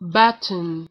button